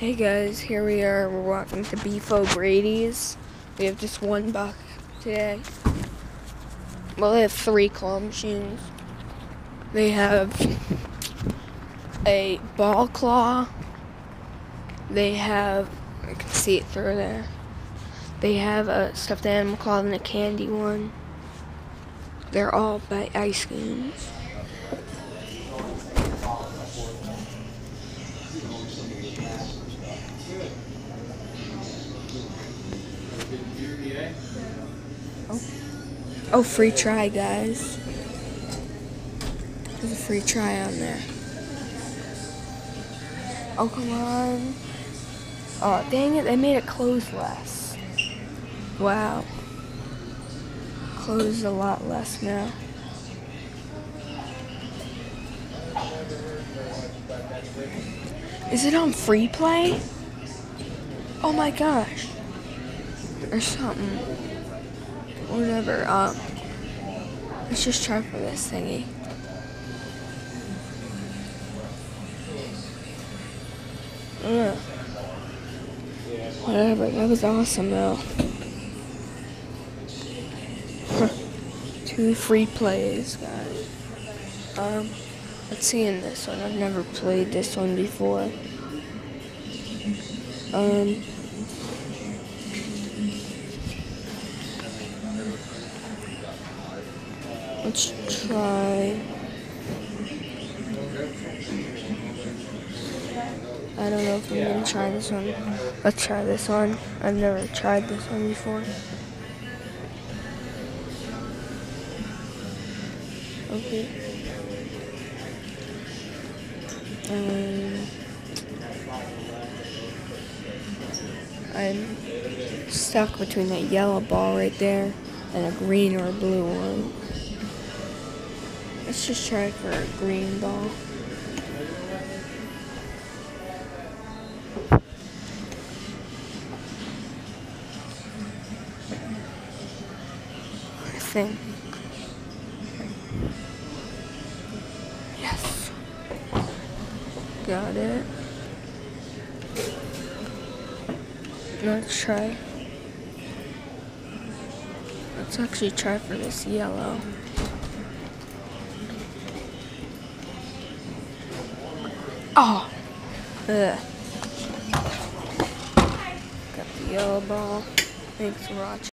Hey guys, here we are. We're walking to Beef O'Brady's. We have just one buck today. Well, they have three claw machines. They have a ball claw. They have, I can see it through there. They have a stuffed animal claw and a candy one. They're all by ice creams. Oh, free try, guys. There's a free try on there. Oh, come on. Oh, dang it, they made it close less. Wow. Closed a lot less now. Is it on free play? Oh my gosh. Or something. Whatever. Um, let's just try for this thingy. Ugh. Whatever. That was awesome though. Two free plays, guys. Um, let's see in this one. I've never played this one before. Um. Let's try. I don't know if I'm gonna try this one. Let's try this one. I've never tried this one before. Okay. Um, I'm stuck between that yellow ball right there and a green or a blue one. Let's just try for a green ball. I think. Yes. Got it. Let's try. Let's actually try for this yellow. Oh. Ugh. Got the yellow ball. Thanks for watching.